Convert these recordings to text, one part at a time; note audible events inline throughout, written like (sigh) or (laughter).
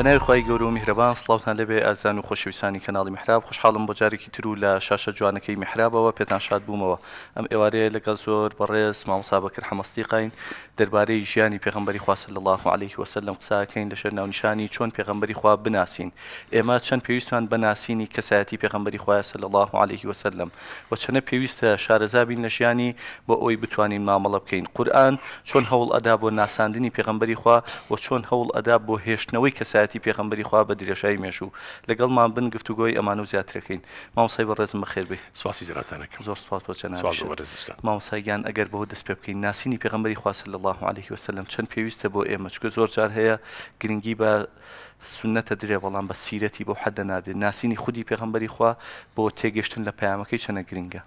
بەناوی خی گەور و میهرەبان سلااوان لەبێ ئازان و خۆشەویستانی کەناڵی میحراب. خوشحاڵم بۆ جارێکی تر و لە شاشە جوانەکەی میحرابەوە پێتان شاد بوومەوە. ئەم ئێوارەیە لەگەڵ زۆر بەڕێز مامۆسا بەکرد حمەستی قین دەربارەی ژیانی پێغمبەری خواست لە الله عليه وسلم قساکەین لە شەر ناونیشانی چۆن پێغمبەری خوا بناسین. ئێمە چەند پێویستان بەناسینی کەسایەتی پێغمبەری خوایە لە الله عليه وسلم. و چەنە پێویستە شارەزابین لە ژیانی بۆ ئەوی بتوانین مامەڵە بکەین. قورآن چۆن هەوڵ ئەدا بۆ ناساندنی پێغمبەری خوا و چۆن هەوڵ ئەدا بۆ هێشتنەوەی کەسایەتی پێغمبەری خوا بە درێژایی مێشوو لەگەڵمان بن گفتوگۆی ئەمان و زیاترەکەین. مامۆسای بە ڕێزم بەخێر بێ. سواسی زراتانەکەم زۆر سپاس بۆ چەند مامۆسایگیان ئەگەر بەەوە دەست پێ بکەین. ناسینی پێغمبەری خواست لە الله عليه وسلم. چەند پێویستە بۆ ئێمە. چکە زۆر جار هەیە. گرنگی بە سنەتە درێ بەڵام بە سیرەتی بۆ حەدە نادێت ناسینی خودی پێغمبەری خوا بۆ تێگەشتن لە پامەکەی چەنە گرنگە.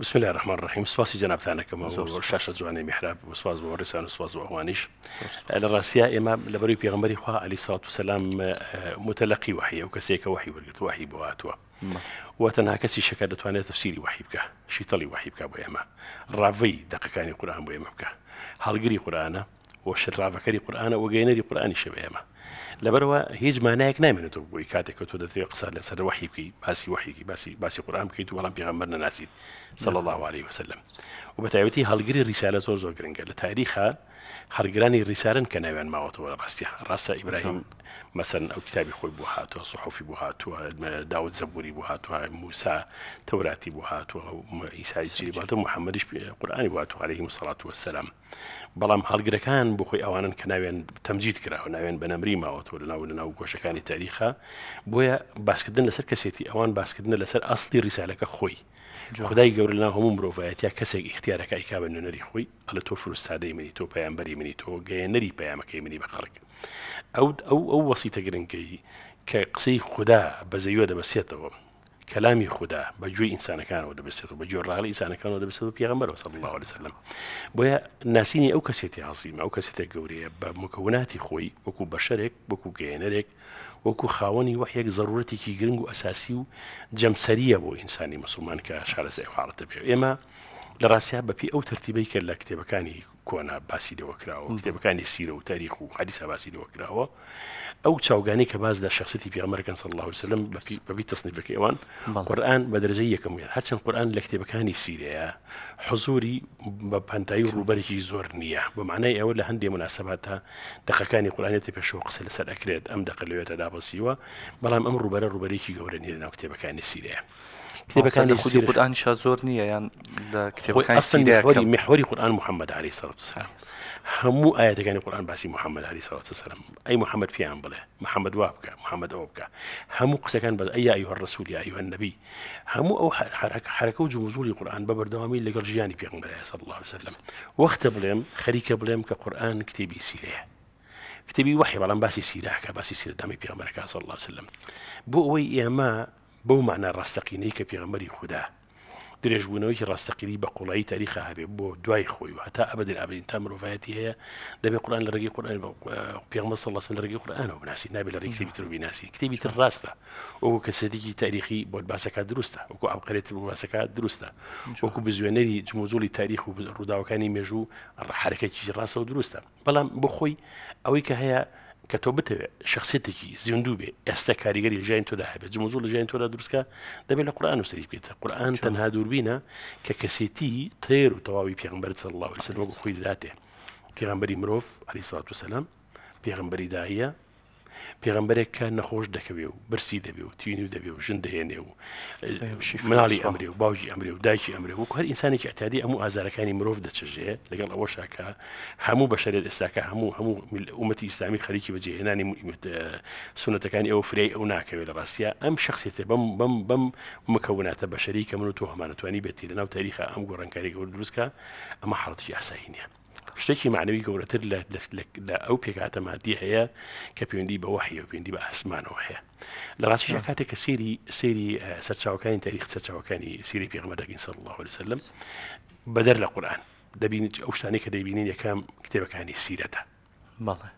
بسم الله الرحمن الرحیم سپاسی جنابتانەکەم شاشە جوانی میحراب وسواز بۆ ڕێسان و سواز بۆوانیش لە ڕاستیا ئێمە لە بەروی پێغمبەری خوا علی ساات و سلام متەلقی وحی و کەسێکە وحی وەرگرت وحی بۆ هاتووە و تەنها کەسی شەکە دەتوانێت تفسیری وحی بکە شیتەڵی وحی بکە بۆ ئێمە ڕاوی دقەکانی قورآان بۆ ئێمە بکە هەڵگری قورآانە و شراوەکەری قورآانە وەگەینەری قورآانی ئێمە لەبەرەوە هیچ مانایەک نامێنێتەوە بۆی کاتێک تۆ دەتوێت قسە لەسەر وحی بکەی باسی وحیکی باسی باسی قورآان بکەیت و بەڵام پێغەمبەر نەناسیت صلى الله عليه وسلم و بەتایبەتی هەڵگری ریسالە زۆر زۆر گرنگە لە تاریخە هەرگرانی ریسارن کە ناوێن ماوەتەوە ڕاستە ئیبراهیم مەسەن ئەو کتابی خۆی بۆ هاتووە سحوفی بۆ هاتووە داوت زەبووری بۆ هاتووە موسا تەوراتی بۆ هاتووە ئیسایی چیری باتە محەممەدیش قورآانی واتو عليه مسلات وسلام بەڵام هەڵگرەکان بۆ خۆی ئەوانن کە ناوێن تەمجید کراوە ناوێن بە نەمری ماوەتەوە لە ناو لە ناو گۆشەکانی تاریخە بۆیە باسکردن لەسەر کەسێتی ئەوان باسکردن لەسەر ئەاصلی ریسالەکە خۆی. خدای گەور لە هەموو مرۆڤایەتیا کەسێک اختیارەکە ئیکا بە نوێنەری خۆی ئەلە تۆ فرستادەی منی تۆ پەیانبەری منی تۆ گەیەنەری پەیامەکەی منی بە خەڵک. ئەو ئەو ئەو وەسیتە گرنگکەی کە قسەی خوددا بە زەویە دەبەسێتەوە کەلامی خوددا بە گوێی ئینسانەکانەوە دەبێت بە جۆ ڕاڵی ئینسانەکانەوە دەبێت پێغمبەر وسە الله عليه وسلم. بۆیە ناسینی ئەو کەسێتی عزیمە ئەو کەسێتێک گەورەیە بە مکەوناتی خۆی وەکو بەشەرێک وەکو گەێنەرێک وەکو خاوەنی وەحەک ضرورەتێکی گرنگ و ئەساسی و جەمسەریە بۆ ئینسانی مسلمان کە شارەزای حاڵەتە بێ ئێمە لە ڕاستیا بەپی ئەو ترتیبەی کرد لە کتێبەکانی کۆنا باسی دەوەکراوە کتێبەکانی سیرە و تاریخ و حەدیسا باسی دەوەکراوە ئەو چاوگانی کە باز لە شخصی پیامەرەکەن سەڵ الله وسلم بەبی تەسنیفەکە ئەوان قورآن بە دەرەجەی یەکەم وێن. هەرچەند قورآن لە کتێبەکانی سیرەیە حزوری بە پەنتایی و ڕوبەرێکی زۆر نییە. بە معنای ئەوە لە هەندێک مناسباتە دقەکانی قورانێتی پێشەوە قسە لەسەر ئەکرێت ئەم دەقلوێتە دابسیوە بەڵام ئەم ڕوبەرە ڕوبەرێکی گەورە نیە لەناو کتێبەکانی سیرەیە. کتێبەکانی خودی قورآانیشا زۆر نییە یان لە کتێبەکانی محوەری قورآن محمد عليه سەڵات وسلام هەموو ئاەتەکانی قورآن باسی محمد هەری سەڵات سەرم ئەی محەممەد پیان بڵێ محەممەد وا بکە محەممەد ئەو بکە هەموو قسەکان بە ئەی ئەیوە ڕسوولی ئەیوە نەبی هەموو ئەو حرەکە و جموزوری قورآن بە بەردەوامی لەگەڵ ژیانی پێغمبەر سەڵ الله وسلم. وەختە بڵێم خەریکە بڵێم کە قورآن کتێبی سیرەیە کتێبی وحی بەڵام باسی سیراکە باسی سیردامی پێغمبەرەکە سەڵ الله وسلم. بۆ ئەوەی ئێمە بەو معنە ڕاستەقینەی کە پێغمبەری خوددا درێژبوونەوەی ڕاستەقیری بە قوڵایی تاریخە هەبێ بۆ دوای خۆی و هەتا ئەبدر ئابین تا مرۆڤایەتی هەیە دەبێت قورآن لە ڕێگەی قورآن پێغمە سەڵسم لە ڕێگەی قورآانەوە بناسی نابێت لە ڕێکتێبی تر بیناسی کتێبی تر ڕاستە وەکو کەسێتێکی تاریخی بۆ باسەکە دروستە وەکو ئەوقرێت بۆ باسەکە دروستە وەکو بزوێنەری جموزۆلی تاریخ و ڕووداوەکانی مێژوو حرەکەی ڕاستە و دروستە بەڵام بخۆی ئەوەی کە هەیە کە تۆ بتەوێت شخصێتێکی زیندوو بێ ئێستا کاریگەری ژیان تۆدا هەبێت جموزۆ لە ژیان تۆدا دروستکە دەبێت لە قورآان و سری بکێتە قورآان تەنها دووربینە کە کەسێتی تێر و تەواوی پێغمبەر سەر الله وسلم خۆی داتێ پێغمبەری مرۆڤ علی سات وسلام پێغمبەری داهە پێغمبەرێک کە نەخۆش دەکەوێ و برسی دەبێ و توینی و دەبێ و ژن دەهێنێ و مناڵی ئەمرێ و باوکی ئەمرێ و دایکی ئەمرێ و هەر ئینسانێکی ئەتادی هەموو ئازارەکانی مرۆڤ دەچژێ لەگەڵ ئەوە شاکە هەموو بەشارێت ئێستاکە هەموو هەموو ومەتی ئیسلامی خەریکی بەجێهێنانی سونەتەکانی ئەو فری ئەو ناکەوێت لە ڕاستە ئەم شخصێتێ بەم بەم بەم مکەوناتە بەشەری کە من و تۆ هەمانەتوانی بێتی لە ناو تاریخە ئەم گۆڕنکاری گەور دروستکە ئەمە حڵەتی یاسایی نیە. شتێکی معنەوی گەورەتر لە ئەو پێکاتە مادی هەیە کە پەیوەندی بە وحی و پەیوەندی بە ئاسمانەوە هەیە لە ڕاستیشە کاتێک کە سێری سێری سەرچاوەکانی تاریخ سەرچاوەکانی سیری پێغمەدەگەین سەر الله عليه وسلم. بەدەر لە قورآن دەبینیت ئەو شتانی کە دەبینین یەکەم کتێبەکانی سیرەتە بەڵێ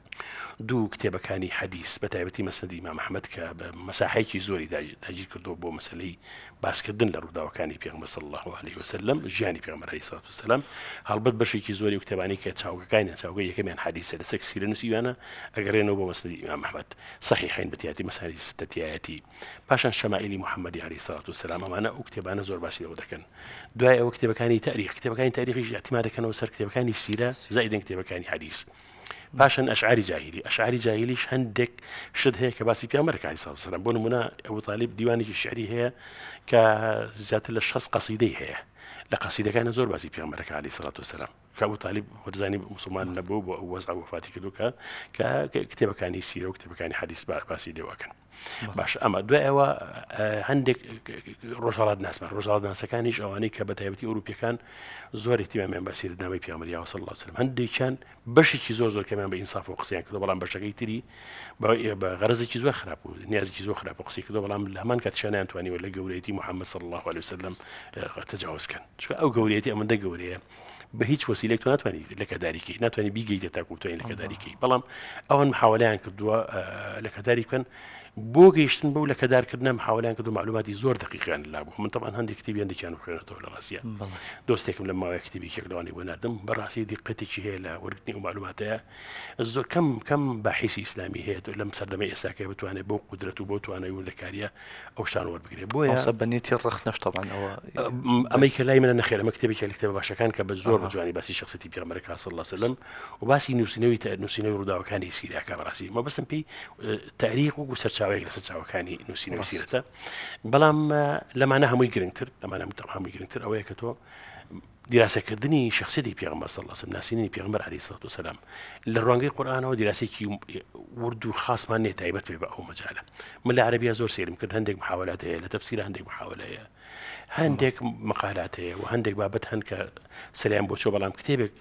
دوو کتێبەکانی حەدیث بە تایبەتی مەسەدی ما محەممەد کە بە مەساحێکی زۆری داگیر کردو بۆ مەسلەی باسکردن لە ڕووداوەکانی پێغمە صلی الله عليه وسلم ژیانی پێغمەری سات وسلم. هەڵبەت بەشێکی زۆری و کتێبانی کە چاوگەکانی چاوگە یەکەمیان حەدیثە لە سەک سیرە نووسیوانە ئەگەڕێنەوە بۆ مەسەدی ئیمام محەممەد صحیحین بەتیاتی مەساری ستەتیایەتی. پاشان شەمائلی محەممەدی علی سات وسلام ئەمانە ئەو کتێبانە زۆر باسی لەوە دەکەن. دوای ئەوە کتێبەکانی تاریخ کتێبەکانی تاریخی احتیما دەکەنەوە سەر کتێبەکانی سیرە زایدن کتێبەکانی حەدیث. پاشان ئەشعری جاهلی ئەشعری جاهلیش هەندێک شت هەیە کە باسی پیامەرەکانی ساسرم بۆ نمونە ئەو طالب دیوانێکی شعری هەیە کە زیاتر لە شەست قەسیدەی هەیە لە قەسیدەکانە زۆر باسی پیامەرەکە علی سڵات و سلام کە بۆ طالب خۆزانی مسلمان نەبوو بۆ وەزع وفاتی کردوکە کە کتێبەکانی سیرە و کتێبەکانی حەدیث باسی دێوەکەن باش. ئەمە دوایەوە هەندێک ڕۆژهڵات ناسمان. ڕۆژهڵات ناسەکانیش ئەوانەی کە بە تایبەتی ئەوروپیەکان زۆر احتیمامیان باسی دامەی پیامەری الله وسلم. هەندێکیان بەشێکی زۆر زۆر کەمیان بە ئینساف و قسەیان کردو بەڵام بەشەکەی تری بە غەرزێکی زۆر خراپ و نیازی زۆر خراپ قسی کردو بەڵام لە هەمان کاتشانیان توانیوە لە گەورەتی محەممەد صلی الله عليه وسلم تەجاوزکەن. چکە ئەو گەورەتی ئەمەندە گەورەیە بە هیچ وسیلێک تو ناتوانانی لەکەداریکی ناتوانانی بیگەیتە تاکو توانین لەکەداریکی بەڵام ئەوەن محاولیان کردووە لەکەداری کەن بۆ گەیشتن بەو لە کەدارکردنە حاولیان کە دو معلوماتی زۆر دقیقیان لا بوو من طبعا هەندێک کتیبیان دەکیان خوێنێتەوە لە ڕاستە دۆستێکم لە ماوەی کتیبی کێکلوانی بۆ نردم. بەڕاستی دیقەتێکی هەیە لە وەرگنی و معلوماتەیە. زۆر کەم کەم باحیسی ئیسلامی هەیە لەم سەردەمە ئێستاکە بتوانێت بۆ قدرەت و بۆ توانای و لەکاریە ئەو شتان وەربگرێت بۆیە بەنیێتی ڕخ نشتەبانەوە ئەمەی کە لای منە نەخێرە مەکتتەبی کتێبە باشەکان کە بە زۆر بەجوانی باسی شخصی پیامەرەکە سڵ سلم و باسی نووسینەوەی نووسینەوەی ڕووداوەکانی سیریاکە بەڕاستی مە بەسم پێی تاریخ و سەرچاوەیەک لە سەرچاوەکان ڕێگەکانی نووسینەوە سیرەتە بەڵام لەمانە هەمووی گرنگتر لەمانە هەمووی گرنگتر ئەوەیە کە تۆ دیراسەکردنی شخصیتی پێغمبەر صلی الله عليه وسلم ناسینی پێغمبەر علیه الصلاة والسلام. لە ڕوانگەی قورآنەوە دیراسێکی ورد و خاصمان نێ تایبەت پێ بە ئەو مەجالە من لە عربیا زۆر سێرم کرد هەندێک محاولات هەیە لە تەفسیر هەندێک محاولەیە هەندێک مقالات هەیە و هەندێک بابەت هەن کە سەریان بۆ چۆ بەڵام کتێبێک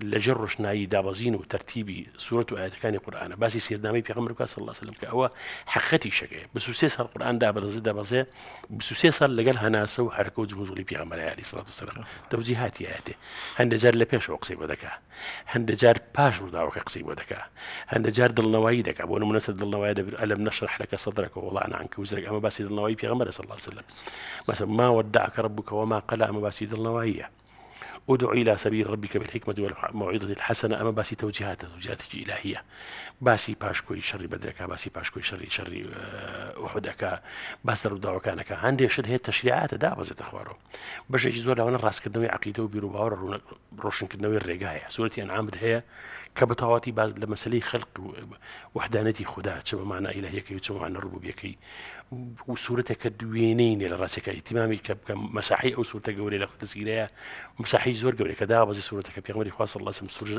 لەژێر ڕۆشنایی دابەزین و تەرتیبی سوورەت و ئاەتەکانی قورآانە باسی سێدنامی پێغمبەر صلی الله وسلم کە ئەوە حقەتی شەکەی بسوسێ سال قورآان دابەزی دەبەزێ بسوسێ سال لەگەل هەناسە و حرکە و جموزولی پێغمبەر علی سڵات وسلم دەوجی هاتی ئاەتێ هەندە جار پێشەوە قسەی بۆ دەکا هەندە جار پاش ڕووداوەکە قسەی بۆ دەکا هەندە جار دڵنەوەی دەکا بۆ نمونەسە دڵنەوەی دەبێت ئەلم نەشرح لەکە صدرەکە وڵان عنکە وزرێک ئەمە باسی دڵنەوەی پێغمبەر صلی الله وسلم. مثلا ما ودعك ربك وما قال أما باسي دڵنەوەیە ادع إلى سبيل ربك بالحكمة والموعظة الحسنة. أما باسي توجيهات توجيهات إلهية باسي باشكوي شر بدرك باسي باشكوي شر شر أحدك. باس رداو كانك عندي شد هي تشريعات دابز تخوارو باش يجزوا لو راس كدنوي عقيدة وبيرو باور روشن كدنوي الرقاية سورة أنعام هي كبتواتي بعد لما سلي خلق وحدانتي خدا. شبه معنى إلهيك شبه معنى ربوبيك وسورتك دوينين لە ڕاستەکە ئیتیمامی کە بکەم مەساحی ئەو سوورتە زۆر گەورەی کە دابەزی سوورەتەکە پێغمەری خواصل الله سم سوژ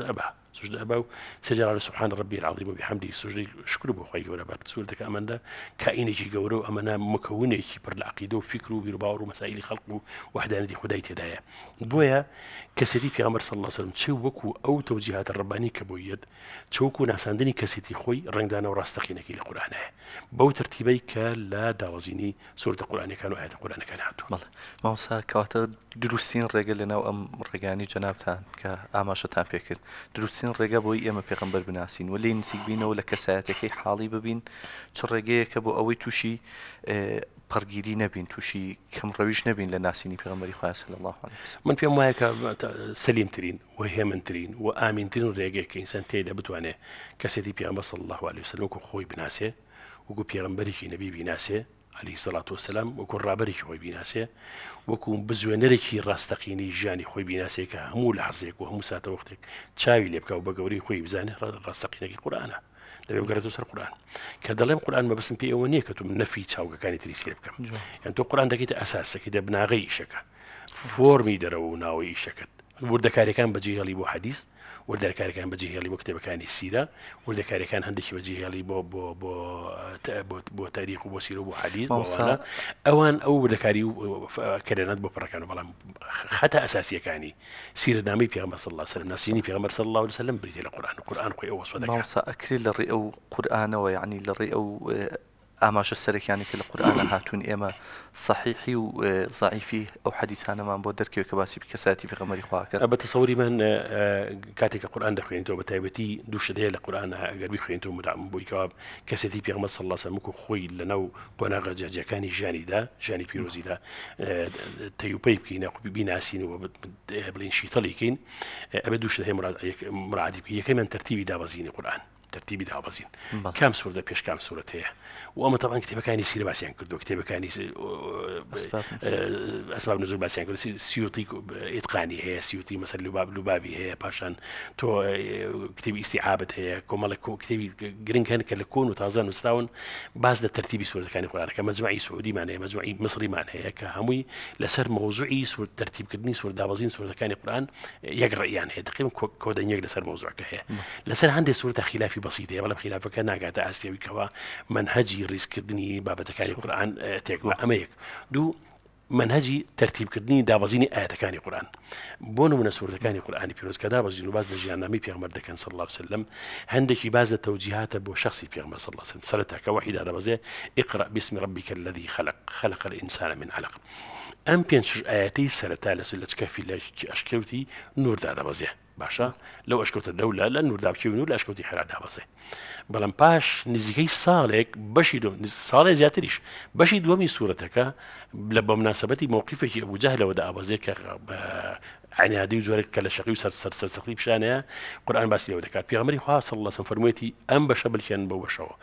ئەبا سوژ ئەبا و سجل سبحان ربي العظيم وبحمده. سوژی شکر بۆ خۆی گەورە بات. سوورتەکە ئەمەندە کائینێکی گەورە و ئەمەە مکەونێکی پر لە عقیدە و فکر و بیرباور و مەسائلی خەڵق و وحدانەتی خدای تێدایە بۆیە کەسەتی پێغمبەر صلی الله وسلم چه وەکو ئەو تەوجیهات ڕبانی کە بۆیت چوەکو ناساندنی کەسێتی خۆی ڕنگدانە و ڕاستەقینەکەی لە قورانەیە بەو ترتیبەی کە لە داوازینی سوورتە قورانەکان و ئاەتە قورانەکان هاتوو ماوسا کەواتە دروستین ڕێگە لەناو ئەم ڕێگانی جەنابان کە ئاماشەتان پێکرد دروستین ڕێگە بۆی ئێمە پێغمبەر بناسیین و لی نسیک بینەوە لە کەسایەتەکەی حاڵی ببین چ ڕێگەیەکە بۆ ئەوەی تووشی پەرگیری نەبین تووشی کەم ڕەویش نەبین لە ناسینی پێغمبەری خواست لە الله من پێم وایە کە سەلیمترین و هێمنترین و ئامینترین ڕێگەیە کە ئینسان تێدا بتوانێت کەسێتی پیامبە صلی الله عليه وسلم وکو خۆی بناسێ وەکو پێغمبەرێکی نەبی بیناسێ علی سەڵات وسلام وەکو ڕابەرێکی خۆی بیناسێ وەکو بزوێنەرێکی ڕاستەقینی ژیانی خۆی بیناسێ کە هەموو لە حزێک و هەموو ساتە وەختێک چاوی لێ بکە و بە گەوری خۆی بزانێ ڕاستەقینەکەی قورآانە دەبێ بگەرێت سەر قورآن. کە دەڵێم قورآن مەبستم پێ ئەوە نییە کە تو نەفی چاوگەکانی تری سێ بکەم. یان تۆ قورآن دەکەیتە ئەساسەکەی دە بناغی ئیشەکە. فۆرمی دەرەوە و ناوەی ئیشەکەت. وردەکاریەکان بەجێ هەڵی بۆ حەدیث وردەکارەکان بەجێ هێڵی بۆ کتێبەکانی سیرە وردەکارەکان هەندێکی بەجێ هێڵی بۆ بۆ بۆ بۆ تاریخ و بۆ سیرە بۆ حەدیث ئەوان ئەو وردەکاری کەرێنەت بۆ پڕەکان و بەڵام خەتە ئەساسیەکانی سیرە نامی پێغمبەر صلی الله عليه وسلم. نسینی پێغمبەر صلی الله عليه وسلم. بریتە لە قورآن قورآن خۆی ئەو وەسفە دەکات ئەو قورآنەوە یعنی لە ڕێ ئەو ئاماژە سەرێکیانی کە لە قورآانە (coughs) هاتوون ئێمە صحیحی و زعیفی ئەو حەدیسانەمان بۆ دەرکەوە کە باسی کەساتی پێغەمەری خواکە بە تەسەوری من کاتێک کە قورآان دەخوێنیتەوە بە تایبەتی دووشدەیە لە قورآان ئەگەربی خوێنەوە مدام بوویکەوە کەسێتی پێغمە سەڵ سەمک و خۆی لەنەو قۆناغە جاجەکانی ژیانیدا ژانی پیرۆزیدا تەیوپەی بکەینە قوبی بیناسیینەوە بڵین شیتەڵیکەین ئەبێ دووشە هەیە مرادی یەکەی من تەرتیبی دابەزینی قورآن ترتیبی دابەزین کام سوورە پێش کام سوورەت هەیە و ئەمە تاوان کتێبەکانی سیرە باسییان کردو کتێبەکانی ئەسباب نزور باسییان کرد سیوتی ئیتقانی هەیە سیوتی مەسەر لوباب لوبابی هەیە پاشان تۆ کتێبی ئیسیعابەت هەیە کۆمەڵە کتێبی گرنگکەن کە لە کۆن و تازە نووسراون باز لە ترتیبی سوورەکانی خۆرانەکە مەجموعی سعودیمان هەیە مەجموعی مصریمان هەیە کە هەمووی لەسەر مۆزوعی سوور ترتیبکردنی سوور دابەزین سوورەکانی قورآن یەک ڕیان هەیە دقیم کۆدەنیەک لەسەر مۆزوعەکە هەیە لەسەر هەندێک سوورتە خلافی خلافی بەسیدەیە بەڵام خلافەکە ناگاتە ئاستێویکەوە منهجی ڕیزکردنی بابەتەکانی قورآان تێکوە ئەمەیەک دوو منهجی ترتیبکردنی دابەزینی ئاەتەکانی قورآن بۆ نمونە سوورەکانی قورآانی پیرۆزکە دابەزین و باز لە ژیاننامی پێغمەر دەکەن سەر الله وسلم. هەندێکی باز لە تەوجیهاتە بۆ شخصی پێغمە سەر الله وسلم. سەرەتاکە وحیدا دەبەزێ اقرأ باسم ربك الذي خلق خلق الإنسان من علق. ئەم پێنج ئاەتی سەرەتا لە لە چکەفی لە ئەشکەوتی نوردا دەبەزێ باشە لەو ئەشکەوتە دەولە لە نورداابکیون و لە ئەشکەوتی حرادا بەسێ بەڵام پاش نزیکەی ساڵێک بەشی ساڵێ زیاتریش بەشی دووەمی سوورەتەکە لە بە مناسبەتی مووقفێکی ئەوجاه لەوەدا ئابازێ کە عنیادی و جۆرێک کە لە شەقی و سەر سەر سەرسەختی پیشانەیە قورآان باسی لەوە دەکات پیامەری خوا سەڵ لە سەفرموێتی ئەم بەشە بلکێن بە بەشەوە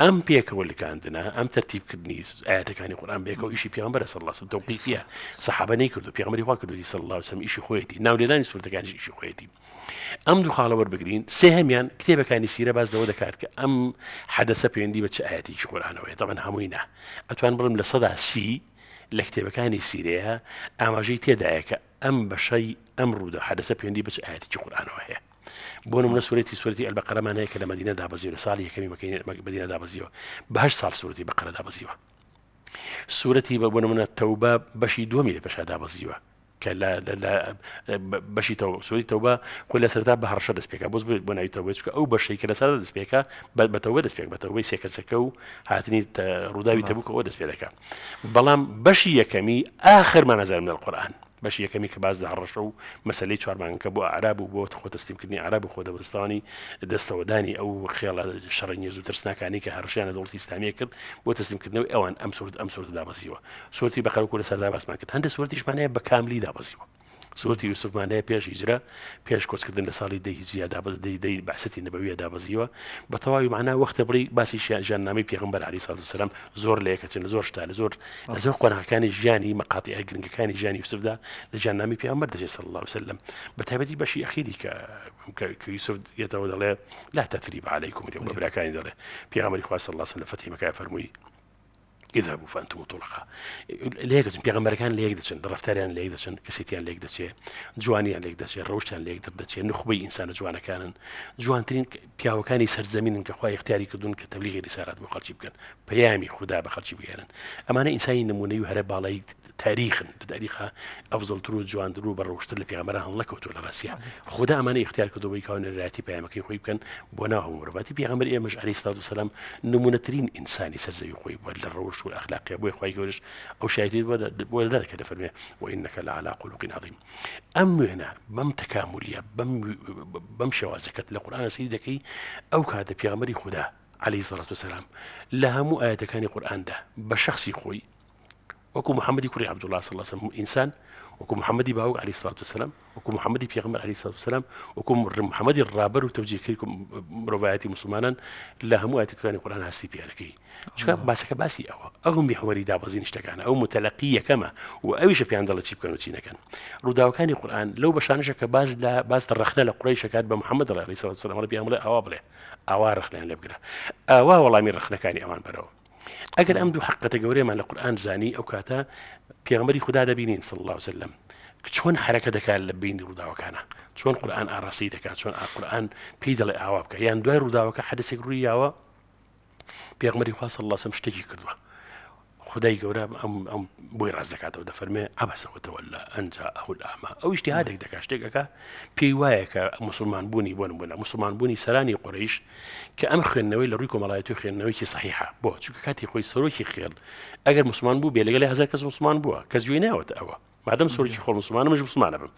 ئەم پێکەوە لکاندنە ئەم تەرتیبکردنی ئاەتەکانی قورآان بێکەوە ئیشی پیامبەر سەڵ لەسم تەوقیفە سەحابەی کرد و پیامەری خوا کردوی سەڵ الله سم ئیشی خۆیەتی ناولێدانی سوورتەکانی ئیشی خۆیەتی ئەم دوو خاڵەوە بگرین سێ هەمیان کتێبەکانی سیرە باز لەوە دەکات کە ئەم حەدەسە پەیوەندی بە چ ئاەتێکی قورآانەوەی؟ تەمەەن هەمووی نە ئەتوان بڵم لە سەدا سی لە کتێبەکانی سیرەیە ئاماژەی تێدایە کە ئەم بەشەی ئەم ڕوودا حدەسە پێوەندی بچ ئاەتی قورآانەوە هەیە. بۆ نمونە سوورەتی سوورەتی ئەلبەقەرەمان هەیە کە لە مدینە دابەزیوە لە ساڵی یەکەمی مدینە دابەزیەوە. بەهش ساڵ سوورەتی بەقەرە دابەزیوە سوورەتی بە بۆ نمونە تەوبە بەشی دووەمی لە بەشا دابەزیوە کە بەشی سووری تەوبە کو لە سەرتا بە هەرشە دەستپێکە. بۆ بۆ ناویتەوە چکە ئەو بەشەی کە لە سەر دەستپێکە بەتەوە دەستپێک بەتەوەی سێکەسەکە و هاتنی ڕووداوی تەبووکەوە دەست پێ دەکە بەڵام بەشی یەکەمی ئاخرمان نەزارم لە قورآن باش یەکەمی کە باز داڕەشە و مەسلەی چوارمانکە بۆ عراب و بۆ خۆ تەستیمکردنی عراب و خۆ دەبستانی دەستەوەدانی ئەو خێڵە شەڕنیێز و ترسناکانی کە هەرشیانە دەوڵی ئسلامی کرد بۆ تەستیمکردنەوەی ئەوان ئەم سوورت ئەم سوورت دابەزیوە. سوورتی بەخەرکو لە سەردا باسمان کرد. هەندە سوورتیشمانەیە بە کاملی دابەزیوە. سوەتی یوسفمانەیە پێش هیجرا پێش کۆچکردن لە ساڵی دەی هیجیا دابدەی باسەتی نەبەویە دابەزیوە بە تەواوی معنا وەختە بڵی باسی ژیاننامی پێغمبەر علی ساز سلام زۆر لە یەکەچن زۆر شتا لە زۆر لە زۆر قۆناکانی ژیانی مەقاتی ئەگرنگەکانی ژیانی یوسفدا لە ژیاننامی پێغمبەر دەجێت سەڵ الله وسلم. بە تایبەتی بەشی ئەخیری کە یوسف یەتەوە دەڵێ لا تەثریب عليكم اليوم براکانی دەڵێ. پێغمبەری خواست الله وسلم لە فەتی مەکای فەرمووی اذهبوا فانتم مطلقا لێک دەچن پێغەمبەرەکان لێک دەچن ڕفتاریان لێک دەچن کەسیتیان لێک دەچێت جوانیان لێک دەچێت ڕەوشتان لێک دەچێت نخبەی ئینسانە جوانەکانن جوانترین پیاوەکانی سەرزەمینن کە خخوای اختیاری کردوون کە تەبلیغی ریسارات بۆ خەڵکی بکەن پەیامی خوددا بە خەڵکی بگەێنن ئەمانە ئینسانی نمونەی و هەرە باڵی تاریخن لە تاریخە ئەفزڵتر و جواندر و بەڕۆشتر لە پیامەرە هەڵەکەوتو لە ڕاستە خدا ئەمانە اختیار کردەوەی کاون ڕاتی پامەکەی خۆی بکەن بۆ ناومڕباتی پیامەر ئێمەش علی سلات و سلام نمونەترین ئینسانی سەرزەوی خۆی بووە لە ڕۆژ و ئەخلاقی بۆی خی گەورش ئەو شایتی بۆ لەکە دەفەرمێ و ئینەکە لە علا قولوقی ناظیم ئەم وێنە بەم تەکاملیە بەم شێوازەکەت لە قورآانە سی دەکەی ئەو کاتە پیامەری خوددا عليه سڵات وسلام لە هەموو ئاەتەکانی قورآاندا بە شخصی خۆی وەکو محەممەدی کوڕی عبدله صل الله وسلم ئینسان وکو محمدی باوک علیه الصلاة والسلام وکو محمدی پیغمبر علیه الصلاة والسلام وکو محمدی رابر و توجیه کردی کم روایتی مسلمانان لهمو آیت کانی قرآن هستی پیاده کی چکا باسکا باسی او اهم بحواری دابازین اشتکانه او متلقیه کما و اویش پیان دل چی بکنو چی نکن روداوکانی قرآن لو بشانش که باز لا باز ترخنا لقریش کات به محمد علیه الصلاة والسلام ربی امله اوابله اوار رخنا لبگره اوا والله من رخنا کانی امان برو. ئەگەر ئەم دوو حقەتە گەورەیەمان لە قورآان زانی ئەو کاتە پێغمەری خوددا دەبینین سڵ الله وسلم چۆن حرەکە دەکات لە بینی ڕووداوەکانە؟ چۆن قورآان ئاڕاسی دەکات؟ چۆن قورآان پێی دەڵێ ئاوا بکە؟ یان دوای ڕووداوەکە حدەسێک ڕوویاوە پێغمەری خواست الله سم شتێکی کردووە. خدای گەورە ئەم ئەم بۆی ڕاز دەکاتەوە دەفەرمێ ئەبەسەوەتەوە لە ئەنج ئەو ئامە. ئەو شتیهادێک دەکا شتێکەکە پێی وایە کە مسلمان بوونی بۆ بوون مسلمان بوونی سەرانی قڕیش کە ئەم خوێندنەوەی لە ڕووی کۆمەڵایەتی خوێندنەوەیکی صحیحە. بۆ چونکە کاتی خۆی سەرۆکی خێڵ ئەگەر مسلمان بوو بێ لەگەڵی هزار کەس مسلمان بووە. کەس جوێ ناوەتە ئەوە. مادەم سوورکی خۆ مسلمانە مش مسلمانە بم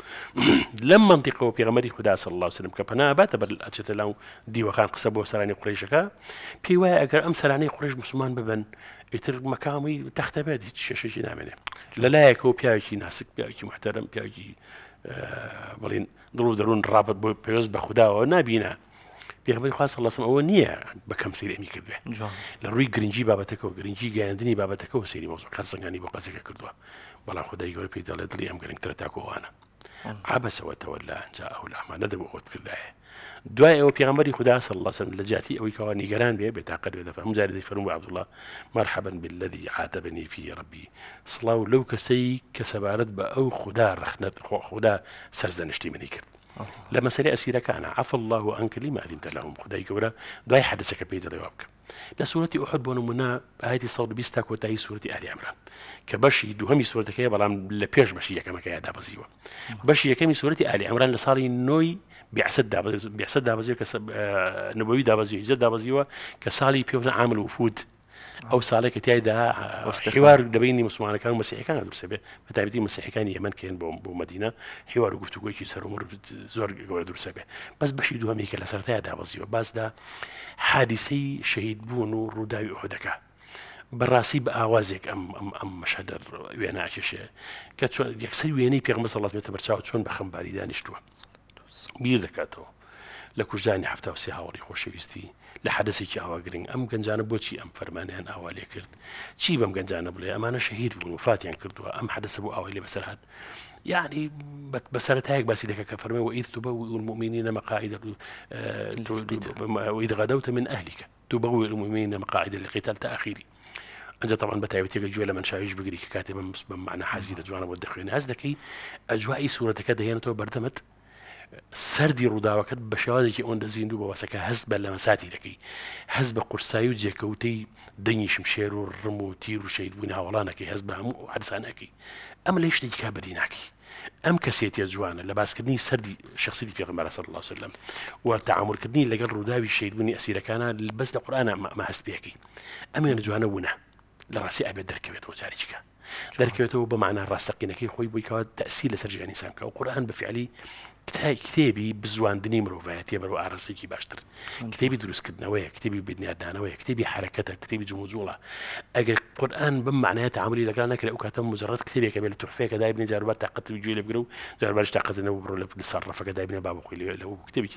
لەم منطقەوە پێغەمەری خدا صلی الله وسلم کە پنا باتە بەر ئەچێتە لاو دیوەخان قسە بۆ سەرانی قڕیشەکە پێی وایە ئەگەر ئەم سەرانەی قڕش مسلمان ببن ئیتر مەکامی تەختە بێت هیچ شێشەی نامێنێ لەلایەکەوە پیاوێکی ناسک پیاوێکی محتەرم پیاوێکی بڵین دڵ دەروون ڕابەت بۆ پێوەست بە خودداوە نبینە پێغمبەری خواست لەسم ئەوە نییە. بەکەم سیرێمی کردوێ لە ڕووی گرنگجی بابەتەکە و گرنگجی گەاندنی بابەتەکە و سری مۆزۆ قەسەنگانی بۆ قەزەکە کردووە. بەڵام خدای گەورە پێی دەڵێت دڵی ئەم گەرنگترە تاکۆوانە عبەسەوەتەوە لە ئەجا ئەو لەحمان نەدەبوو ئەوت کردایە. دوای ئەوە پێغمبەری خدا صلى الله عليه وسلم جاتی ئەوەی کەوا نیگەران بێ بێتاقەت بێ دەفەرم جارێ دەفەرمو عبد الله مرحبا بالذي عاتبني في ربي کەسەی کە سەبارەت بە ئەو خدا ڕخنەت خدا سەرزەنشتی منی کرد. لە مەسەری ئەسیرەکانە عف الله عنك لما أذنت لهم خدای گەورە دوای حدثەکە پێی دەڵێ بکە لە سوورەتی ئوحد بۆ نمونە ئاەتی سەڵ بیست تا کۆتایی سوورەتی ئالی ئەمران کە بەشی دوهەمی سوورەتەکەی بەڵام لە پێش بەشی یەکەمەکە دابەزیوە بەشی یەکەمی سوورەتی ئالی ئەمران لە ساڵی نۆی بیعسد دابەزیوە کە نبوی دابەزیوە زە دابەزیوە کە ساڵی پێوزە عامل وفود. ئەو ساڵێکە تایدا حوار دەبینی مسلمانەکان و مەسیحەکان درسە بێ. بە تایبەتی مەسیحەکانی ئەمن کێن بۆ بۆ مدینە حوار و گفتوگوۆکی سەرمر زۆر گەورە درسە بێ. بەس بەشی دووەمی کە لە سەرتای دابەزیەوە باسدا حادیسەی شەهید بوون و ڕووداوی ئۆدەکە بەڕاستی بە ئاوازێک ئەم ئەم ئەم مەشەدەر وێناکێشێ کە یەکسەر وێنەی پێغمە سەڵاتێتە بەرچاو چۆن بە خەمباری دانیشتووە بیر دەکاتەوە. لە کوژدانی هەفتا و سێ هاوڵی خۆشەویستی لە حدەسێکی ئاوا گرنگ ئەم گەنجانە بۆچی ئەم فەرمانیان ئاوا لێ کرد. چی بەم گەنجانە بڵێ؟ ئەمانە شەهید بوون و فاتیان کردووە. ئەم حدەسە بۆ ئاوای لێ بەسەر هاات يعني بسرتاك بس إذا كفرمي وإذ تبوئ المؤمنين مقاعد وإذ غدوت من أهلك. تبوئ المؤمنين مقاعد لقتال تأخيري أنت طبعا بتعبتي جوال من شايش بقري كاتبا بمعنى حزينة جوانا ودخلين هزدكي أجواء سورة كده هنا تو بردمت سەردی ڕووداوەکەت بە شێوازێکی ئەوەندە زیندوو بە وەسەکە هەست بە لە مەساتی دەکەی. هەست بە قورسایی و جێکەوتەی دەنیشم شێر و ڕم و تیر و شەید بوون هاوڵانەکەی هەست بە هەموو حدسانەکەی ئەم لە شتێکی کا بەدی ناکەی. ئەم کەسێتە جوانە لە باسکردنی سەردی شخصی پێغمبەر صلی الله وسلم. وەرتەعاملکردنی لەگەڵ ڕووداوی شەیدبوونی ئەسیرەکانە بەس لە قورآە مە هەست پێەکەی ئەمێنە جوانە بوونە. لە ڕاستی ئەبێت دەرکەوێتەوە جارێکیکە دەرکەوێتەوە بە معنا ڕاستەقینەکەی خۆی بووی کەوە تەسی لەسەر ژیانی سامکە و قورآن بەفعلی کتێبی بزواندنی مرۆڤایەتە بەرەوە ئاراسێکی باشتر. کتێبی دروستکردنەوەیە کتێبی بنیادانەوەی کتێبی حرەکەتە کتێبی جموزوڵە ئەگەر قورآن بم معناە تعاملی لەگەڵ نەکرێت ئەو کاتە مجرڕەت کتێبێکە بێت لە تحفەیەکە دایبنی جاربات تااقەت گوێ لە بگرە و جاربارش تااقەتنەوە بڕۆ لە سەرڕفەکە دایبنە با بخۆی لە کتێبی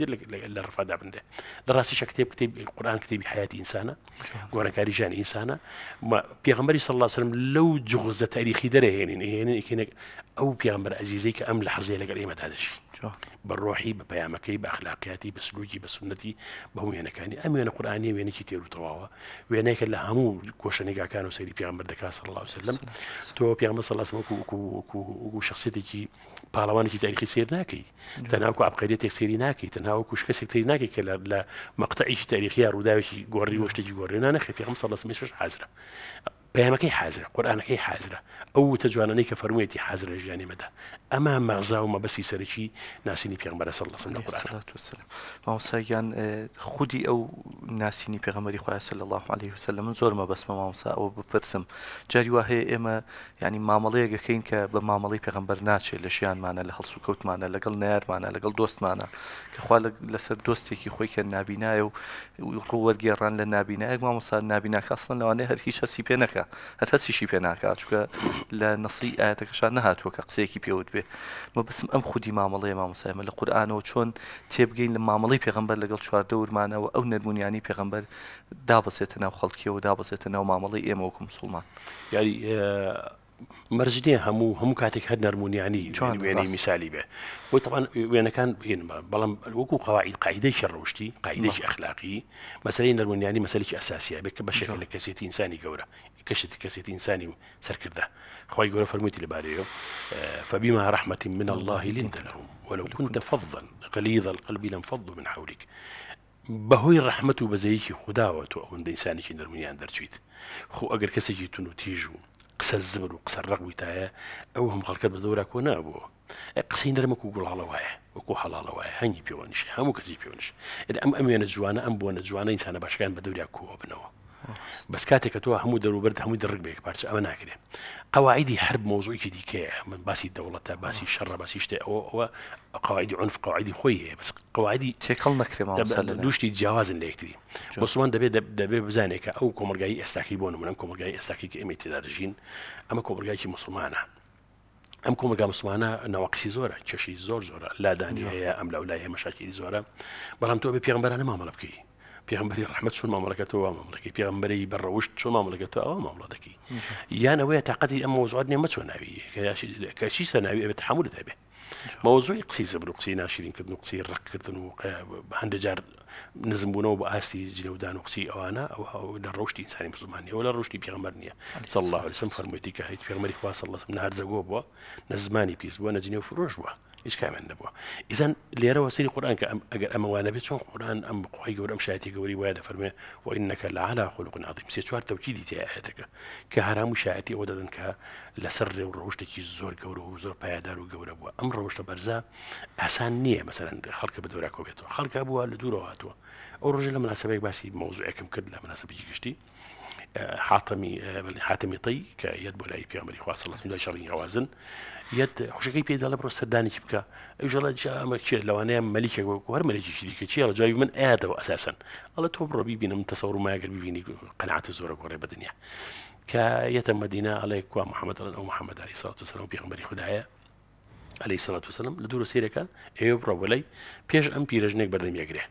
لە ڕفادا بندێ لە ڕاستیشە کتێب کتێب قورآن کتێبی حیاتی ئینسانە گۆرەکاری ژیان ئینسانە. پێغمبەری سەڵ الله سلم لەو جغزە تاریخی دەرەهێنین هێنین ئەو پیامبەر ئەزیزەی کە ئەم لە حەزیە لەگەڵ ئێمەدا دەشی بە ڕۆحی بە پەیامەکەی بە ئەخلاقیاتی بە سلوکی بە سنەتی بە وێنەکانی ئەم وێنە قورآانی وێنێکی تێر و تەواوە وێنێکە لە هەموو کۆشەنێگاکان و سەری پیامبەر دەکات صلی الله وسلم. تۆ پیامبەر صلی الله وسلم شخصیتێکی پاڵەوانێکی تاریخی سیر ناکەی تەناوکو عبقریەتێک سێری ناکەی تەناوە کوش کەسێک تری ناکەی کە لە مەقتەعیشی تاریخی ڕووداوێکی گۆڕی وەشتێکی گۆڕێنە نەخێ پیامبەر صلی الله وسلم حازرە پەیامەکەی حازرە قورآانەکەی حازرە ئەو تەجوانانەی کە فەرموویەتی حازرە ژیانی مەدا ئەمە مەغزا و مەبەسی سەرکی ناسینی پێغمبەر سەر لە سند مامۆسایان خودی ئەو ناسینی پێغەمەری خخوای سل الله عليه وسلم. من زۆر مەبەسمە مامۆسا ئەوە بپرسم جاری وا هەیە ئێمە ینی مامەڵەیەگەکەین کە بە مامەڵی پێغمبەر ناچێت لە ژیانمانە لە هەڵسو کەوتمانە لەگەڵ نارمانە لەگەڵ دۆستمانە کەخوا لەسەر دۆستێکی خۆی کە نبینایە و ڕووەرگێڕان لە نبینایەک مامۆسا نبیناکە ئەسڵن لەوانەیە هەر هیچ هەسی پێ نەکە هەر هەسیشی پێ ناکات چکە لە نسی ئاەتەکەشان نهاتووە کە قسەیەکی پێوت بێ. مە بسم ئەم خودی مامەڵەیە مامۆسایمە لە قورآانەوە چۆن تێبگەین لە مامەڵی پێغمبەر لەگەڵ چواردە ورمانەوە ئەو نەرمونیانی پێغمبەر دابەسێتە ناو خەڵکیەوە دابەسێتە ناو مامەڵی ئێمە وەکو مسلمان یاری مەرجنیە هەموو هەموو کاتێک هەر نەرمونیانی وێنەی میسالی بێ بۆ تەوان وێنەکان بەڵام وەکو قواعد قاعدەی شەڕۆشتی قاعدەی ئەخلاقی مەسەی نەرمونیانی مەسەلێکی ئەساسیە بێت کە بەشێک لە کەسێتی ئینسانی گەورە کەشتی کەسێتی ئینسانی سەرکردە خی گەورە فەرمووتی لەبارەیە فبما رحمة من الله لنت لهم ولو كنت فظا. غليظ القلب لانفضوا من حولك. بەهۆی ڕەحمت و بەزەیەکی خودداوە تۆ ئەوەندە ئینسانێکی نرممیان دەرچیت خۆ ئەگەر کەسێکی تون و تیژ و قسە زبر و قسە ڕەقویتایە ئەو هەم خەڵکە بە دەورا کۆ نابووە قسەی نەرمەک و گوڵاڵە وایە وەکو هەڵاڵە وایە هەنگی پێوەنیش هەموو کەسی پێوەنش ئەم ئەمێنە جوانە ئەم بۆنە جوانە ئینسانە باشەکان بە دەوریا کۆ بنەوە بەس کاتێک کە تۆ هەموو دەروبەر هەمووی دڕک بێک پارچە ئەوە ناکرێ قواعدی هەرب مۆزۆیکی دیکەیە من باسی دەوڵەتە باسی شەڕە باسی شتێ ئەوە ئەوە قواعدی عنف قواعدی خۆی هەیە بەس قواعدی تێکەڵ نەکرێ دوشتی جیاوازن لە یەکتری مسلمان دەبێت دەبێت بزانێکە ئەو کۆمەلگایی ئێستاکی بۆ نمونە کۆمەلگای ئێستاکی کە ئەمە تێدا دەژین ئەمە کۆمەلگایکی مسلمانە ئەم کۆمەگا مسلمانە ناوەقسی زۆرە کێشی زۆر زۆرە لادانی هەیە ئەم لە لای مەشاکی زۆرە بەڵام تۆ بە پێغمبەرانە مامەڵە بکەی پێغمبەری ڕحمت چۆن مامەڵەکەتەوە مامەڵەکەی پێغمبەری بەڕەوشت چۆن مامەڵەکەتەوە ئەوە مامەڵە دەکی یان ئەوەیە تااقەتی ئەم مۆزوات نیێمە چۆن ناوی کەچی سەناوی ئەبێت حمولت هەبێ مۆزۆی قسی زبر و قسی ناشرینکردن و قسی ڕقکردن و هەندە جار نزمبوونەوە بە ئاستی جنەودان و قسی ئەوانە ئەو لە ڕۆشتی ئینسانی مسلمانی ئەو لە ڕۆشتی پێغمبەر نییە سەڵ الله لەسم فەرموویەتی کە هیچ پێغمەری خوا سەڵ لەسم نهارزەگۆ بووە نەزمانی پیس بووە نەجنێ و فرۆش بووە هیچ کامیان نەبووە ئیزان لێرەوە سری قورآن کە ئەگەر ئەمەوانە بێت چۆن قورآن ئەم بخوای گەورە ئەم شایەتی گەوری وایە دەفەرمێ و ئینەکە لە علا خۆلق عظیم. سێ چوار تەوکیدی تایەتەکە کە هەرام و شایەتی ئەوە دەدەن کە لەسەر ڕێ و ڕۆشتێکی زۆر گەورە و زۆر پایدار و گەورە بووە. ئەم ڕۆشتە بەرزە ئاسان نییە مەسەرەن خەڵکە بە دەورا کۆبێتەوە. خەڵکە بووە لە دوورەوە هاتووە. ئەو ڕۆژە لە مناسبەیەک باسی مۆزوعەکەم کرد لە مناسبەی گشتی. حاتمی حاتمی طی کە یەت بۆ لای پیامەری خواست لە شەڕی هەوازن یەت خوشەکەی پێ دەڵە بڕۆ سەردانێکی بکە ئەوژەڵە جامە چێت لەوانەیە مەلیکە وەر مەلێکی دیکە چی لە جاوی من ئاەوە ئەساسن ئەڵە تۆ بڕۆ ببینم تەسەور ماگەر ببینی قەنعاتە زۆرە گۆڕێ بەدنیا کە یەتە مدینە ئەڵێ کو محەممەد ئەو محەممەد علی ساڵ وسلم پێغمبەری خدایە عليه سڵات وسلم لە دوورە سیرەکە ئێوە بڕۆبلەی پێش ئەم پیرژنێک بەردەم یەگرێ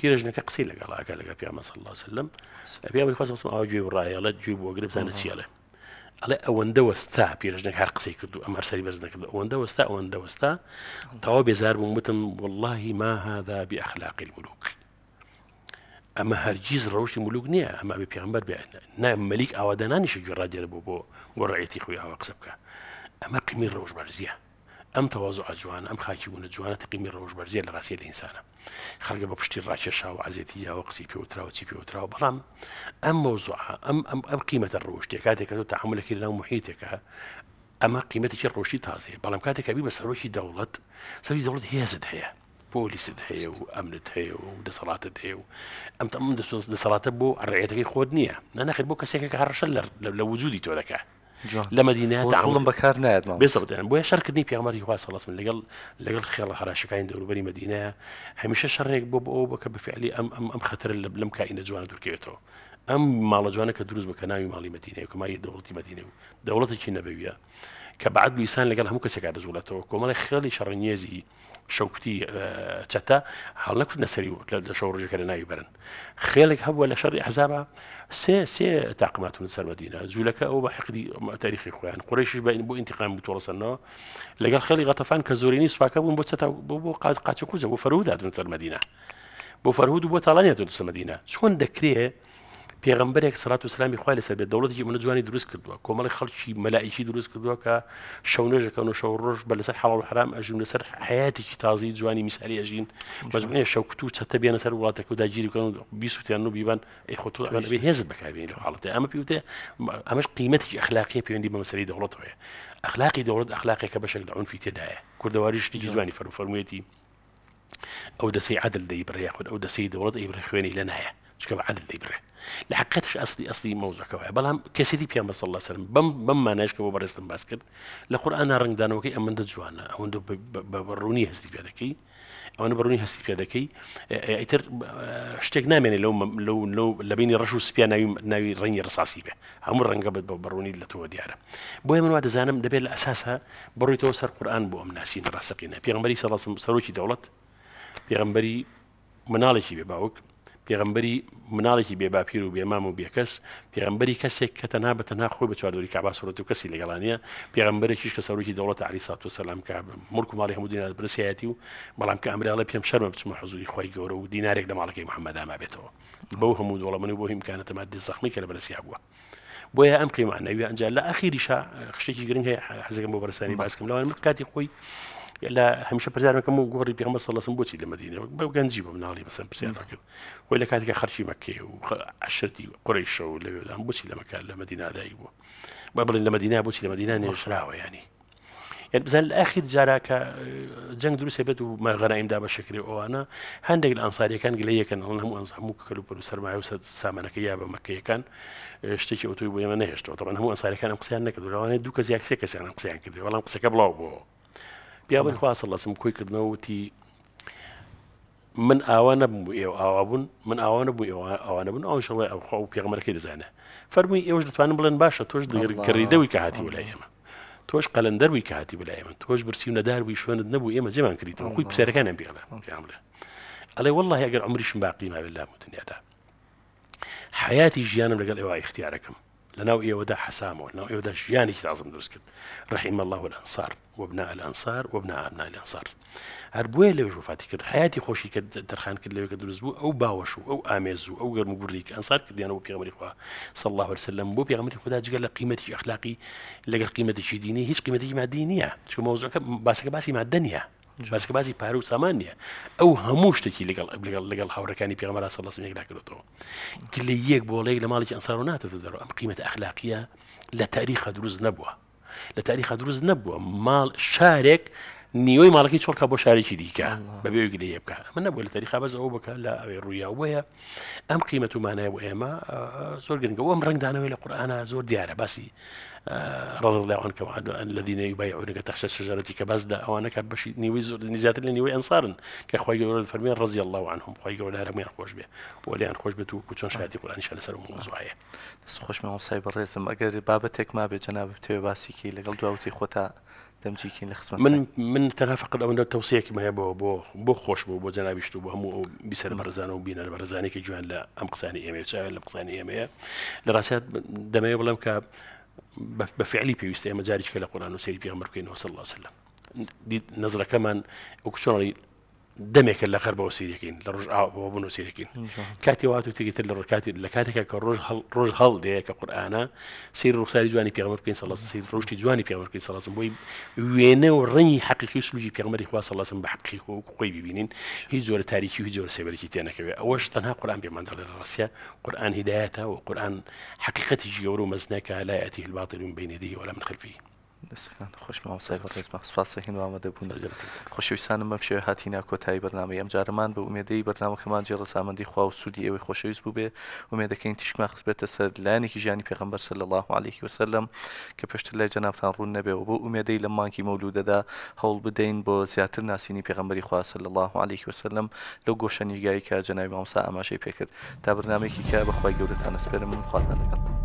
پیرژنەکە قسەی لەگەڵاکە لەگە پیامە سڵ الله وسلم. پیامی خواستم ئاگوێ ڕایەڵەت گوێ بۆ گرە بزانە چیاڵێ ئەڵێ ئەوەندە وەستا پیرژنێک هەر قسەی کردو ئەم هەرسەری بەرز نەکرد ئەوەندە وەستا ئەوەندە وەستا تەوا بێزار بووم وتم واللهی ما هذا بأخلاق الملوك. ئەمە هەرگیز ڕەوشی ملوک نییە ئەمە بە پێغمبەر بێ مەلیک ئاوادانانیشە گوێڕادێرە بۆ بۆ بۆ ڕێتی خۆی ئاوا قسە بکە ئەمە قمی ڕۆژ بەرزیە ئەم تەواز ئەجوان ئەم خاکی بوون جوانە تقیمی ڕۆژ بەرزیە لە ڕاستی لە ئینسانە. خەڵگە بە پشتی ڕاکێشا و عزیەتی یاوە قسی پێوتراوە چی پێوتراوە بەڵام ئەم مۆزوع ئەم ئەم ئەم قیمەتە ڕۆشتێ کاتێکە تۆ تحملەکە لەناو محیتێکە ئەمە قیمەتێکی ڕۆشتی تازێ بەڵام کاتێکە بی بە سەرۆکی دەوڵەت سەری دەوڵەت هێزت هەیە پۆلیست هەیە و ئەمنت هەیە و دەسەڵاتت هەیە و ئەم ئەم دەسەڵاتە بۆ ڕێەتەکەی خۆت نییە. نەخێت بۆ کەسێکە هەڕەشە لە وجودی تۆ دەکات لە مدینە تعڵم بەکار نایێت بێسەڵیان بۆیە شەرکردنی پیامەری خوا سەڵسم لەگەڵ لەگەڵ خێڵە خراشەکانی دەوروبەری مدینە هەمیشە شەڕێک بۆ بۆ بکە بەفعلی ئەم ئەم ئەم خەتر لەم کائینە جوانە دوورکەوێتەوە ئەم ماڵە جوانە کە دروست بکە ناوی ماڵی مدینە و کەمای دەوڵەتی مدینە و دەوڵەتێکی نەبەویە کە بعد لیسان لەگەڵ هەموو کەسێکا دەزوڵێتەوە کۆمەڵی خێڵی شەڕنیێزی شەوکتی چەتە هەڵ نەکوت نەسەری لە شەو ڕژەکە لە ناوی بەرن. خێڵێک هەبووە لە شەڕی حزابە سێ سێ تاقماتون سەرمەدینە جوولەکە ئەو بە حقدی تاریخی خۆیان. قڕێشش بە بۆ انتقام بتۆڵسەنەوە لەگەڵ خێڵی غەتەفان کە زۆرینی سوپاکە بوون بۆ چتا بۆ بۆ قاچە کوزە بۆ فەروداتون سەرمەدینە بۆ فەرهود بۆ تاڵانێتون سەمەدینە چۆن دەکرێت پێغمبەرێک سرات و سلامی خخوای لەسەر بێت دەوڵەتی من جوانی دروست کردووە کۆمەڵی خەڵکی مەلایکی دروست کردووە کە شەونێژەکەن و شەو ڕۆژ بە لەسەر حڵ حرام ئەژین لەسەر حیاتێکی تازی جوانی میسالی ئەژین بەزمێ شەوکت و چەتە بێنە سەر وڵاتەکە و داگیریکەن و بیسووتیان و بیبان ئەی خۆ بێ هێز بەکاربێن لە حاڵەتە ئەمە پێوتێ ئەمەش قیمەتی ئەخلاقی پەیوەندی بە مەسەری دەوڵەتەوەی ئەخلاقی دەوڵەت ئەخلاقێکە بەشێک لە عنفی تێدایە کوردەواری شتی جوانی فەرو فەرموویەتی ئەو دەسەی عدل دەی بڕێ خود. ئەو دەسەی دەوڵەت ئەی بڕێ خوێنی لە نایە چکە عدل دەی بڕێ لە حقەتش ئەسلی ئەسلی مەوزەکەەوە بەڵام کەسیدی پیان بە سەڵ سرم بەم بەم مانایشکە بۆ بەڕێستم باس کرد لە قورآنا ڕنگدانەوەکەی ئەمەندە جوانە ئەوەندە بەڕوونی هەستی پێ دەکەی ئەوەنە بڕوونی هەستی پێ دەکەی ئیتر شتێک نامێنێ لەو لەو لە بینی ڕەش و سپیا ناوی ناوی ڕەنگی ڕساسی بێ هەموو ڕەنگە بێت بە بڕوونی لە تۆ دیارە بۆیە من وا دەزانم دەبێت لە ئەساسە بڕۆیتەوە سەر قورآان بۆ ئەم ناسین ڕاستەقینە پێغمبەری سەڵاسم سەرۆکی دەوڵەت پێغمبەری مناڵێکی بێ باوک. پێغمبەری مناڵێکی بێباپیر و بێمام و بێکەس پێغمبەری کەسێک کە تەنها بە تەنها خۆی بە چواردۆری کاباسۆرەت و کەسی لەگەڵانە پێغمبەرێکیش کە سەرۆکی دەوڵەت علیسات و سەسلام کا ملک و ماڵی هەموو دینات برسیەتی و بەڵام کە ئەمریاڵە پێم شەرمە بچمە حزوری خۆی گەورە و دینارێک لە ماڵەکەی محەممەداما بێتەوە بەو هەموو دۆڵەمەنی بۆ هیمکانەتەما دی زەخمی کە لە بەرسیا بووە. بۆیە ئەم قیمانەوی ئەنج لە ئەخیریشا خشتێکی گرنگ هەیە حەزەکەم بۆ بەرسانی باسکەم لەوان کاتی خۆی لا هەمیشە پرزارەکەم و گۆڕی پێمە سەڵسم بۆچی لە مدینە بە گەنجی بە مناڵی بەسەر پرسیان کرد وی لە کاتێکە خەرچی مەکێ و عشرتی قڕیشە و لەوێدان بۆچی لە مەکان لە مدینادایی بوو با بڵێن لە مدینا بۆچی لە مدینا نێژراوە ینی يعني. بزن الأخير جاراك جنگ دروس بێت و مەغەنایمدا بە شکری ئەوانە هەندێک لە ئەنساریەکان گلەیەکەن هەموو ئەنز هەموو کەلو پەر سەرمای و سامانەکە یا بە مەکەیەکان شتێکی ئۆتوی بۆ ئێمە نهێشتەوە طبعا هەموو ئەنساریەکان ئەم قسەیان نەکردوانێ دوو کەس یاکسێ کەسیان ئەم قسەیان کردی وەڵام قسەکە بڵاو بۆ پیاوەی خواصل لەسم کۆی کردنەوە وتی من ئاوا نەبوو بوو ئێوە ئاوا بوون من ئاوانە بوو ئەوانە بوون ئەو شڵی ئەو خۆ و پێغمەرەکەی دەزانە فەرمووی ئێوەش دەتوانن بڵێن باشە تۆش کڕیدەوەی کە هاتی ولای ئێمە تۆش قەلەندەروی کاتی بلای من تۆش برسی و نەداروی شوێنت نەبوو ئێمە جێمان کردیتەوە خۆی پسەرەکانیان پێڵە پێڵێ ئەڵێ والله ئەگەر عمریشم باقی ما بالله دنیادا حياتی ژیانم لەگەڵ ئێوە اختیارەکەم لەناو ئێوەدا حسامەوە ناو ئێوەدا ژیانێکی تازم دروست کرد رحیم الله الأنصار وابناء الأنصار وابناء أبناء الأنصار. هەر بۆیە لەوێ وفاتی کرد حیاتی خۆشی کە دەرخان کرد لەوێ کە دروست بوو ئەو باوەش و ئەو ئامێز و ئەو گەرم گوڕی کە صلى الله عليه وسلم. بۆ پێغمەری خدا جگەل لە قیمەتی ئەخلاقی لەگەڵ قیمەتێکی دینی هیچ قیمەتی مادی نییە چکە مۆزەکە باسی مادە نیە باسکە باسی پارە و سامان نییە. ئەو هەموو شتێکی لەگەڵ لەگەڵ لەگەڵ هاوڕەکانی پێغمەرا سەڵسمێکدا کردەوە گلی یەک بۆ لەیک لە ماڵی ئەنسار و ناتە دەرەوە. ئەم قیمەت ئەخلاقیە لە تاریخە دروست نەبووە. لە تاریخە دروست نەبووە. ماڵ شارێک نیوەی ماڵکی چۆڵکە بۆ شارێکی دیکە بەبێ گلێ بکە من نەبوو لە تاریخا بەز ئەو بکە لە ئەوێ ڕوویاوەیە ئەم قیمەت ومانایە بۆ ئێمە زۆر گرنگە ئەم ڕنگدانەوەی لە قورآانە زۆر دیارە باسی رضي الله عنك الذين يبايعونك تحت الشجرة كبازدا أو أنا كبشي نيوي زور نزات اللي نيوي أنصار كأخوي يقول فرمين رضي الله عنهم. أخوي يقول لها رمي خوش به ولي أن خوش بتو كتون شهادي قرآن شان سر موضوعية بس خوش ما صايب الرسم أجر بابتك ما بجناب بتوي باسي كي لقل دواوتي خوتا دەمجیکین لە خسمت من من تەنها فقط ئەوەندە تەوسەیەکی مایە بۆ بۆ بۆ خۆش بوو بۆ جەنابیشت و بۆ هەموو بیسەر بەرزانە و بینە بەرزانێکی جوان لە ئەم قسانی ئێمە چاوێت لە قسانی ئێمەیە. لە ڕاستات دەمەوێت بڵم کە بەفعلی پێویستە ئێمە جاریکە لە قۆران و سەری پێغمبەر بکەینەوە سەڵ الله وسلم. نظرەکەمان ئۆکسۆنی دەمێکە لە خەر بەەوە سیرەکەین لە ڕۆژ بوون و سیرەکەین کاتی وات و تێگەتر لە ڕکاتی لە کاتێکە کە ڕۆژ ڕۆژ هەڵ دەیە کە قورآانە سیر ڕوخساری جوانی پێغمەر بکەین سەڵاس سیر ڕۆشتی جوانی پێغمەرکەین سەڵاسم بۆی وێنە و ڕەنی حقیقی سلوجی پێغمەری خوا سەڵاسم بە حقی و خۆی ببینین هیچ جۆرە تاریکی هیچ جۆرە سێبەرکی تێنەکەوێت ئەوەش تەنها قورآان پێماندا لە ڕاستە قورآان هدایەتە و قورآان حقیقەتی گەور و مەزنەکە لا ئەتی الباطل من بين يديه ولا من خلفه خۆشەویستانم بەم شێوە هاتینا کۆتایی بەرنامە. ئەم جارمان بە ئومێدەی بەرنامەکەمان جێ ڕسامەندی خوا و سوودی ئەوەی خۆشەویست بوو بێ. ومێدەکەین تیشما خسبێتە سەر لایەنێکی ژیانی پێغمبەر سەر لە الله عليه وسلم کە پێشتر لای جەنابان ڕوون نەبێەوە بۆ ئومێدەی لە مانکی مەولودەدا هەوڵ بدەین بۆ زیاتر ناسینی پێغمبەری خوا سەر الله عليه وسلم لەو گۆشەنیگایی کە جەناوی مامسا ئاماشەی پێکرد. تا بەرنمێکی کە بەخوای گەورەتان ئەسپێرم خواردن لەگەڵ